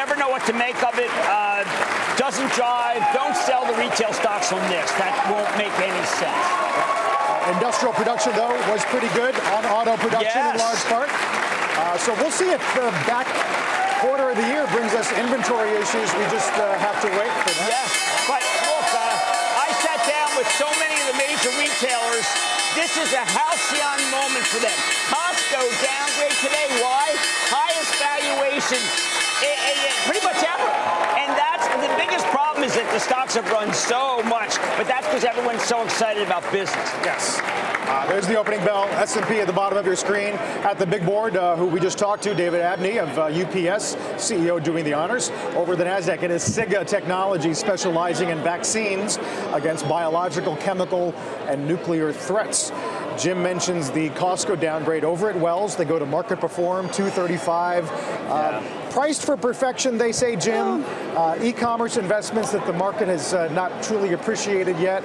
never know what to make of it. Uh, doesn't jive. Don't sell the retail stocks on this. That won't make any sense. Uh, industrial production, though, was pretty good on auto production yes. in large part. Uh, so we'll see if the back quarter of the year brings us inventory issues. We just uh, have to wait for that. Yes, but look, uh, I sat down with so many of the major retailers. This is a halcyon moment for them. Costco downgrade today. Why? Highest valuation problem is that the stocks have run so much, but that's because everyone's so excited about business. Yes. Uh, there's the opening bell. S&P at the bottom of your screen. At the big board, uh, who we just talked to, David Abney of uh, UPS, CEO doing the honors. Over the NASDAQ, it is SIGA Technology, specializing in vaccines against biological, chemical, and nuclear threats. Jim mentions the Costco downgrade over at Wells. They go to market perform, 235. Uh, yeah. Priced for perfection, they say, Jim. Uh, e-commerce investments that the market has uh, not truly appreciated yet.